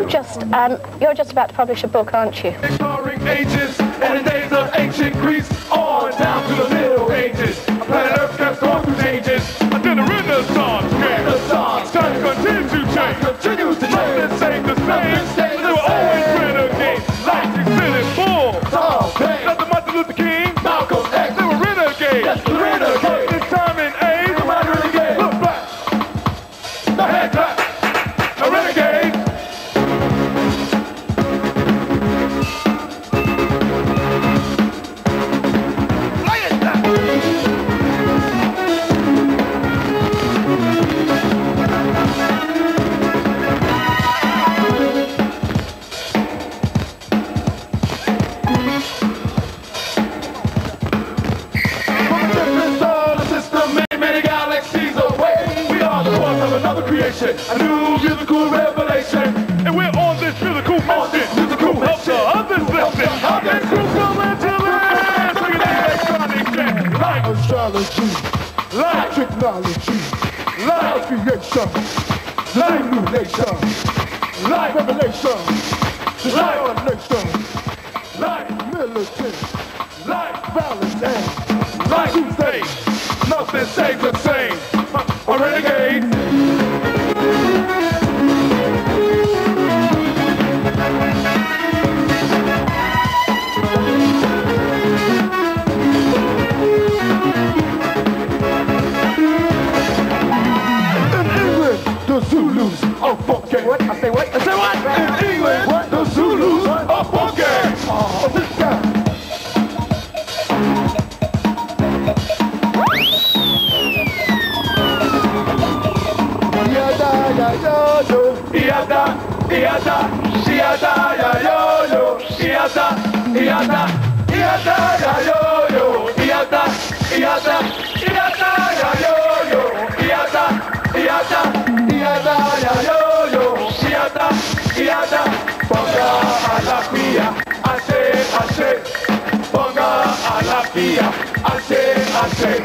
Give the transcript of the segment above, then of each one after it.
Um, you're just about to publish a book, aren't you? Exploring ages and the days of ancient Greece on down to the Middle Ages. Planet Earth kept going through changes until the Renaissance came. Renaissance. Time continues to change. Continues to change. Nothing stayed the same. Another a new musical revelation. And we're on this musical mission. This musical Help the others listen. Others who come into this. Look at that electronic jam. Astrology, light, technology, light, creation, simulation, light, revelation, light, nation, light, militant, light, balance, and light. Tuesday, nothing stays the Oh, okay. What? I say what? I say what? In England, what? the Zulus what? are funky. Oh, this guy. Iata, iata, iata, ya yo yo, iata, iata, iata, ya yo yo, iata, iata, iata, ya yo. Alafia, ashe, ashe.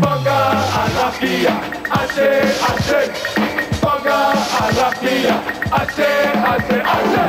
Bonga alafia, ashe, ashe. Bonga alafia, ashe, ashe, ashe.